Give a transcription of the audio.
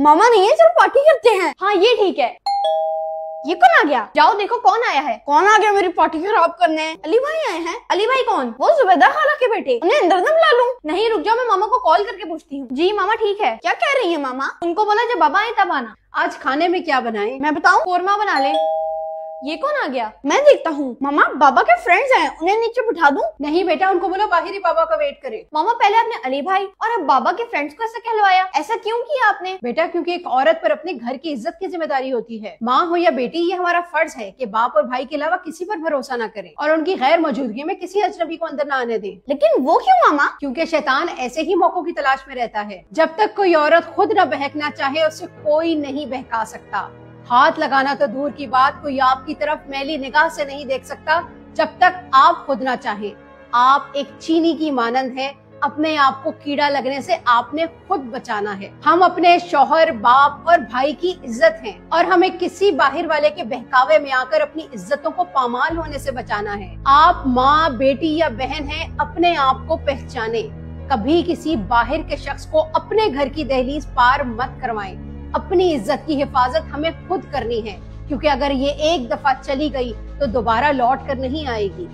मामा नहीं है चलो पार्टी करते हैं। हाँ ये ठीक है। ये कौन आ गया? जाओ देखो कौन आया है। कौन आ गया मेरी पार्टी खराब करने? अली भाई आए हैं। अली भाई कौन? वो जुबेदा खाला के बेटे। उन्हें अंदर न बुला लूँ। नहीं रुक जाओ मैं मामा को कॉल करके पूछती हूँ। जी मामा ठीक है। क्या कह रही है मामा? उनको बोला जब बाबा आए तब आना। आज खाने में क्या बनाए? मैं बताऊँ? कोरमा बना ले। ये कौन आ गया? मैं देखता हूँ। मामा बाबा के फ्रेंड्स आए उन्हें नीचे बिठा दूँ? नहीं बेटा उनको बोलो बाहर ही बाबा का वेट करे। मामा पहले आपने अली भाई और अब बाबा के फ्रेंड्स को ऐसा कहलवाया। ऐसा क्यों किया आपने? बेटा क्योंकि एक औरत पर अपने घर की इज़्ज़त की ज़िम्मेदारी होती है। माँ हो या बेटी ये हमारा फ़र्ज़ है की बाप और भाई के अलावा किसी पर भरोसा न करे और उनकी गैर मौजूदगी में किसी अजनबी को अंदर न आने दे। लेकिन वो क्यों मामा? क्यूँकी शैतान ऐसे ही मौकों की तलाश में रहता है जब तक कोई औरत खुद न बहकना चाहे उसे कोई नहीं बहका सकता। हाथ लगाना तो दूर की बात, कोई आपकी तरफ़ मैली निगाह से नहीं देख सकता, जब तक आप खुद ना चाहे। आप एक चीनी की मानंद है, अपने आप को कीड़ा लगने से आपने खुद बचाना है। हम अपने शोहर, बाप और भाई की इज़्ज़त हैं और हमें किसी बाहर वाले के बहकावे में आकर अपनी इज्जतों को पामाल होने से बचाना है। आप माँ, बेटी या बहन हैं, अपने आप को पहचाने। कभी किसी बाहर के शख्स को अपने घर की दहलीज पार मत करवाएँ। अपनी इज़्ज़त की हिफाजत हमें खुद करनी है, क्योंकि अगर ये एक दफ़ा चली गई तो दोबारा लौट कर नहीं आएगी।